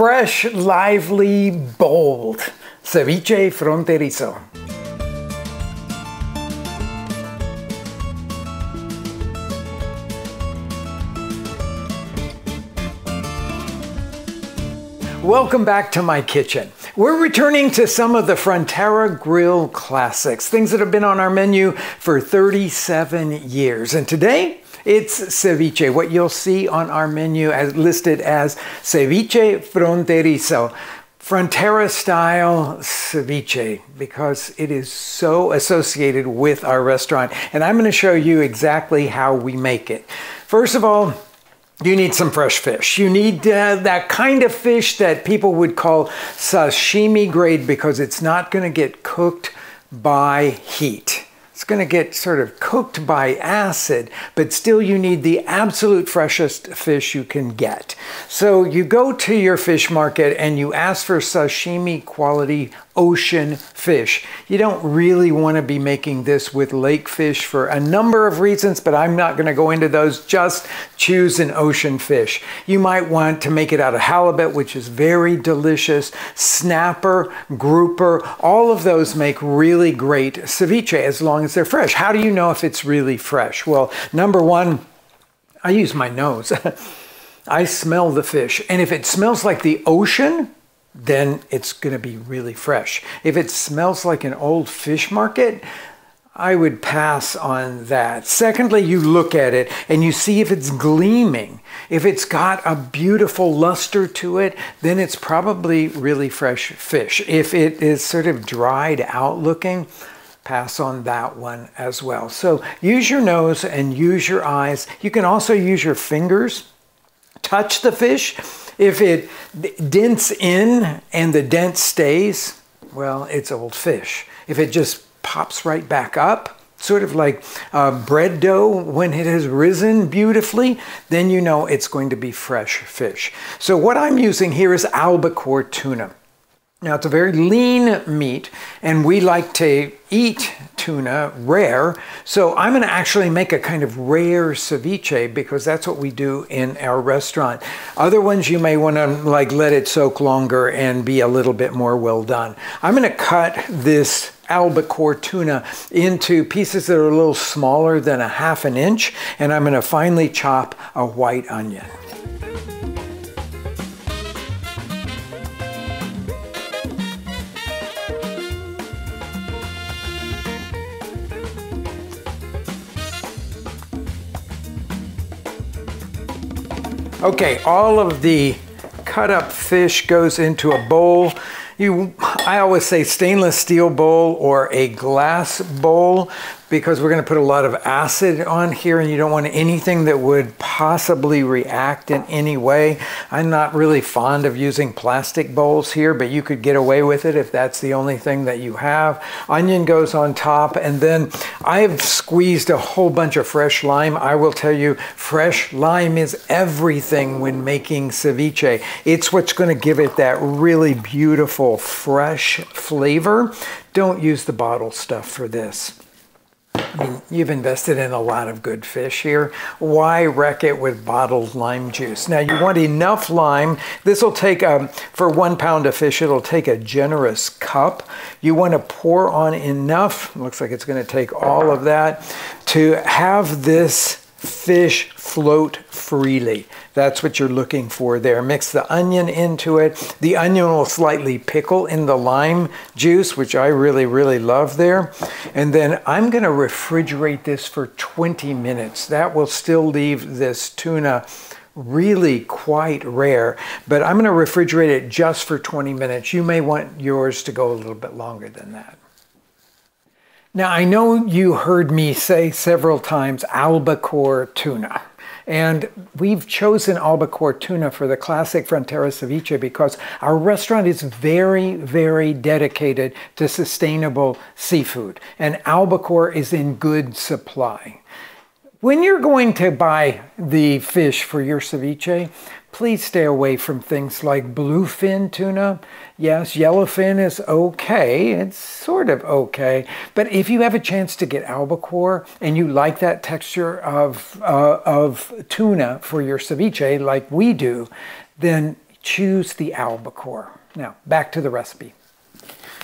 fresh, lively, bold. Ceviche fronterizo. Welcome back to my kitchen. We're returning to some of the Frontera Grill classics, things that have been on our menu for 37 years. And today, it's ceviche, what you'll see on our menu as listed as ceviche fronterizo. Frontera style ceviche because it is so associated with our restaurant. And I'm going to show you exactly how we make it. First of all, you need some fresh fish. You need uh, that kind of fish that people would call sashimi grade because it's not going to get cooked by heat. Going to get sort of cooked by acid, but still you need the absolute freshest fish you can get. So you go to your fish market and you ask for sashimi quality ocean fish. You don't really want to be making this with lake fish for a number of reasons, but I'm not going to go into those. Just choose an ocean fish. You might want to make it out of halibut, which is very delicious, snapper, grouper, all of those make really great ceviche as long as they're fresh. How do you know if it's really fresh? Well, number one, I use my nose. I smell the fish, and if it smells like the ocean, then it's going to be really fresh. If it smells like an old fish market, I would pass on that. Secondly, you look at it and you see if it's gleaming. If it's got a beautiful luster to it, then it's probably really fresh fish. If it is sort of dried out looking, pass on that one as well. So use your nose and use your eyes. You can also use your fingers. Touch the fish if it dents in and the dent stays, well, it's old fish. If it just pops right back up, sort of like uh, bread dough when it has risen beautifully, then you know it's going to be fresh fish. So what I'm using here is albacore tuna. Now it's a very lean meat and we like to eat tuna rare. So I'm going to actually make a kind of rare ceviche because that's what we do in our restaurant. Other ones you may want to like let it soak longer and be a little bit more well done. I'm going to cut this albacore tuna into pieces that are a little smaller than a half an inch and I'm going to finely chop a white onion. Okay, all of the cut up fish goes into a bowl. You, I always say stainless steel bowl or a glass bowl because we're going to put a lot of acid on here and you don't want anything that would possibly react in any way. I'm not really fond of using plastic bowls here, but you could get away with it if that's the only thing that you have. Onion goes on top and then I've squeezed a whole bunch of fresh lime. I will tell you, fresh lime is everything when making ceviche. It's what's going to give it that really beautiful fresh flavor. Don't use the bottle stuff for this. I mean, you've invested in a lot of good fish here. Why wreck it with bottled lime juice? Now you want enough lime. This will take, um, for one pound of fish, it'll take a generous cup. You want to pour on enough, looks like it's going to take all of that, to have this fish float freely. That's what you're looking for there. Mix the onion into it. The onion will slightly pickle in the lime juice, which I really, really love there. And then I'm going to refrigerate this for 20 minutes. That will still leave this tuna really quite rare, but I'm going to refrigerate it just for 20 minutes. You may want yours to go a little bit longer than that. Now, I know you heard me say several times albacore tuna. And we've chosen albacore tuna for the classic Frontera ceviche because our restaurant is very, very dedicated to sustainable seafood. And albacore is in good supply. When you're going to buy the fish for your ceviche, please stay away from things like bluefin tuna. Yes, yellowfin is okay. It's sort of okay. But if you have a chance to get albacore and you like that texture of, uh, of tuna for your ceviche like we do, then choose the albacore. Now, back to the recipe.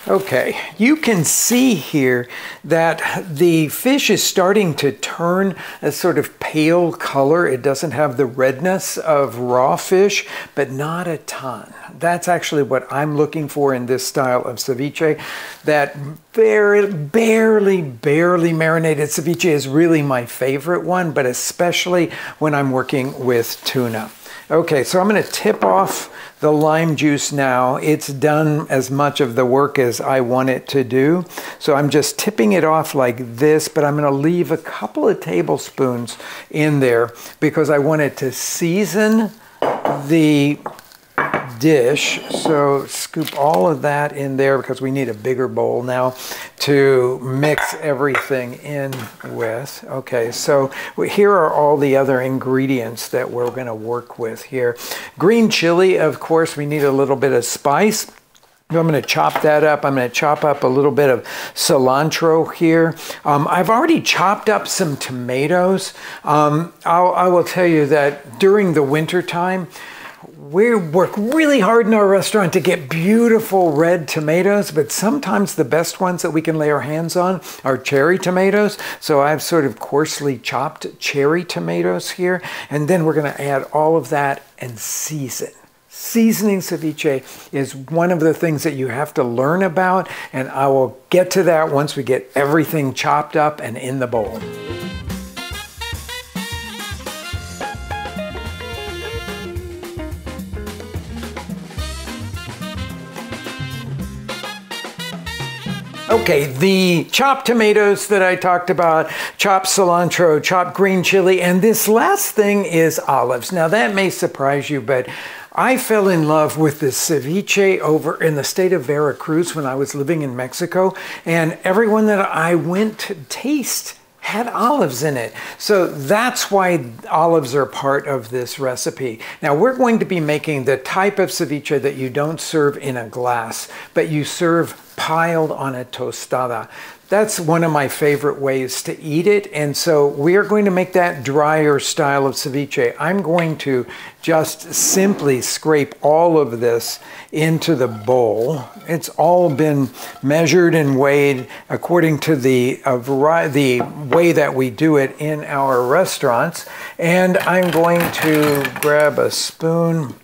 Okay, you can see here that the fish is starting to turn a sort of pale color. It doesn't have the redness of raw fish, but not a ton. That's actually what I'm looking for in this style of ceviche. That very, barely, barely marinated ceviche is really my favorite one, but especially when I'm working with tuna. Okay, so I'm going to tip off the lime juice now. It's done as much of the work as I want it to do. So I'm just tipping it off like this, but I'm going to leave a couple of tablespoons in there because I want it to season the dish. So scoop all of that in there because we need a bigger bowl now to mix everything in with. Okay, so here are all the other ingredients that we're going to work with here. Green chili, of course, we need a little bit of spice. I'm going to chop that up. I'm going to chop up a little bit of cilantro here. Um, I've already chopped up some tomatoes. Um, I will tell you that during the winter time, we work really hard in our restaurant to get beautiful red tomatoes, but sometimes the best ones that we can lay our hands on are cherry tomatoes. So I've sort of coarsely chopped cherry tomatoes here, and then we're going to add all of that and season. Seasoning ceviche is one of the things that you have to learn about, and I will get to that once we get everything chopped up and in the bowl. Okay, the chopped tomatoes that I talked about, chopped cilantro, chopped green chili, and this last thing is olives. Now that may surprise you, but I fell in love with the ceviche over in the state of Veracruz when I was living in Mexico, and everyone that I went to taste had olives in it. So that's why olives are part of this recipe. Now we're going to be making the type of ceviche that you don't serve in a glass, but you serve piled on a tostada. That's one of my favorite ways to eat it. And so we are going to make that drier style of ceviche. I'm going to just simply scrape all of this into the bowl. It's all been measured and weighed according to the, uh, variety, the way that we do it in our restaurants. And I'm going to grab a spoon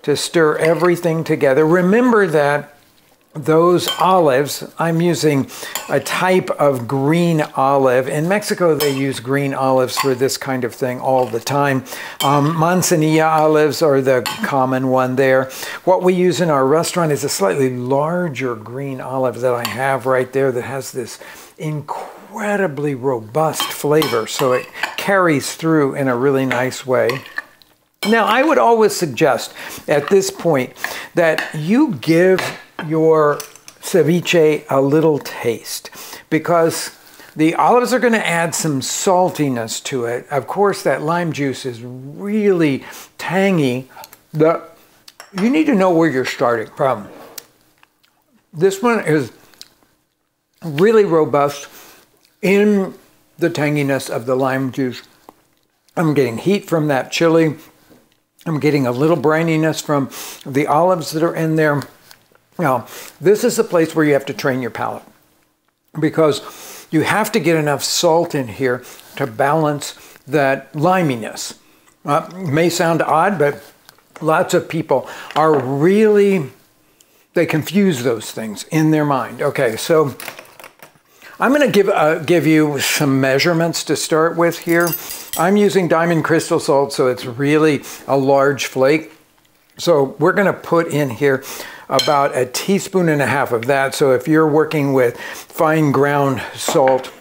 to stir everything together. Remember that those olives, I'm using a type of green olive. In Mexico, they use green olives for this kind of thing all the time. Um, manzanilla olives are the common one there. What we use in our restaurant is a slightly larger green olive that I have right there that has this incredibly robust flavor. So it carries through in a really nice way. Now, I would always suggest at this point that you give your ceviche a little taste because the olives are going to add some saltiness to it. Of course, that lime juice is really tangy. The, you need to know where you're starting from. This one is really robust in the tanginess of the lime juice. I'm getting heat from that chili. I'm getting a little brininess from the olives that are in there. Now, this is a place where you have to train your palate because you have to get enough salt in here to balance that liminess. Uh, may sound odd, but lots of people are really, they confuse those things in their mind. Okay, so I'm going to give, uh, give you some measurements to start with here. I'm using diamond crystal salt, so it's really a large flake. So we're going to put in here about a teaspoon and a half of that. So if you're working with fine ground salt,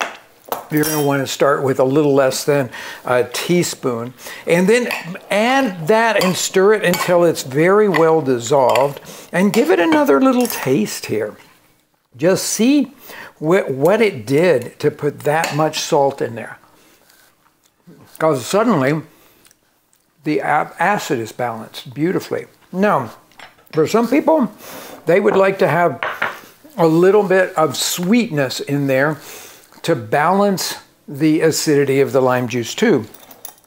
you're going to want to start with a little less than a teaspoon. And then add that and stir it until it's very well dissolved and give it another little taste here. Just see what it did to put that much salt in there. Because suddenly the acid is balanced beautifully. Now, for some people, they would like to have a little bit of sweetness in there to balance the acidity of the lime juice too.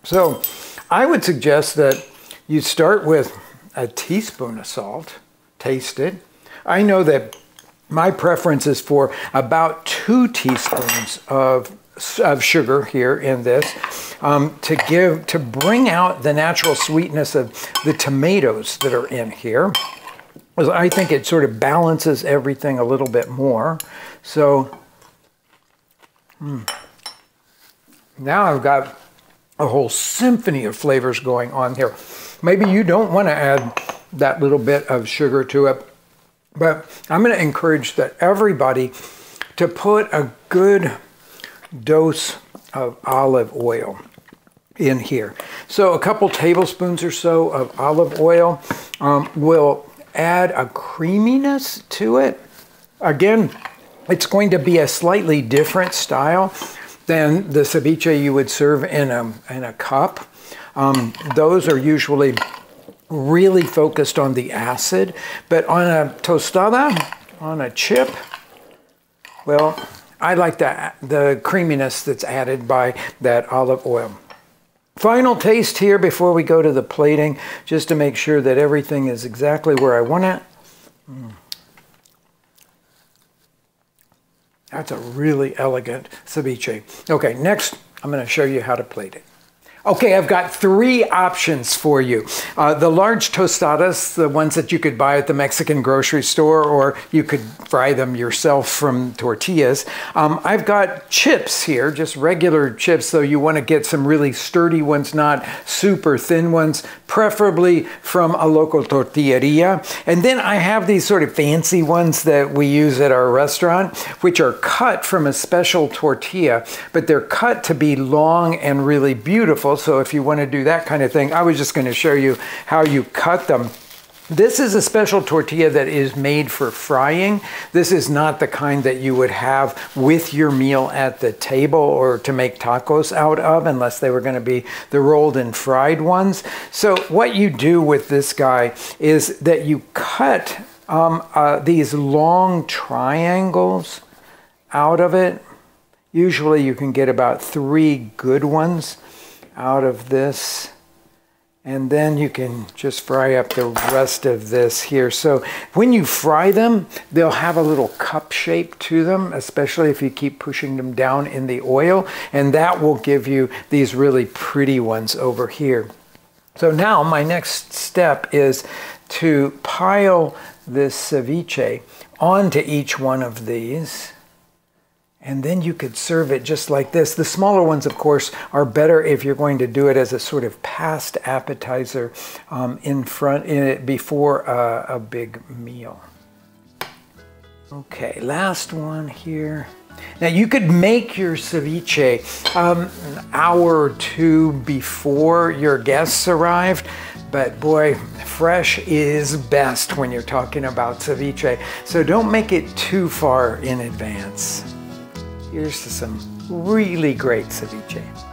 So I would suggest that you start with a teaspoon of salt, taste it. I know that my preference is for about two teaspoons of, of sugar here in this um, to give, to bring out the natural sweetness of the tomatoes that are in here. I think it sort of balances everything a little bit more. So mm, now I've got a whole symphony of flavors going on here. Maybe you don't want to add that little bit of sugar to it, but I'm going to encourage that everybody to put a good dose of olive oil in here. So a couple tablespoons or so of olive oil um, will add a creaminess to it. Again, it's going to be a slightly different style than the ceviche you would serve in a, in a cup. Um, those are usually really focused on the acid, but on a tostada, on a chip, well, I like the, the creaminess that's added by that olive oil. Final taste here before we go to the plating, just to make sure that everything is exactly where I want it. Mm. That's a really elegant ceviche. Okay, next I'm going to show you how to plate it. Okay, I've got three options for you. Uh, the large tostadas, the ones that you could buy at the Mexican grocery store, or you could fry them yourself from tortillas. Um, I've got chips here, just regular chips, though you want to get some really sturdy ones, not super thin ones, preferably from a local tortilleria. And then I have these sort of fancy ones that we use at our restaurant, which are cut from a special tortilla, but they're cut to be long and really beautiful so if you want to do that kind of thing, I was just going to show you how you cut them. This is a special tortilla that is made for frying. This is not the kind that you would have with your meal at the table or to make tacos out of unless they were going to be the rolled and fried ones. So what you do with this guy is that you cut um, uh, these long triangles out of it. Usually you can get about three good ones out of this. And then you can just fry up the rest of this here. So when you fry them, they'll have a little cup shape to them, especially if you keep pushing them down in the oil. And that will give you these really pretty ones over here. So now my next step is to pile this ceviche onto each one of these. And then you could serve it just like this. The smaller ones, of course, are better if you're going to do it as a sort of passed appetizer um, in front in it before a, a big meal. Okay, last one here. Now you could make your ceviche um, an hour or two before your guests arrived, but boy, fresh is best when you're talking about ceviche. So don't make it too far in advance. Here's to some really great ceviche.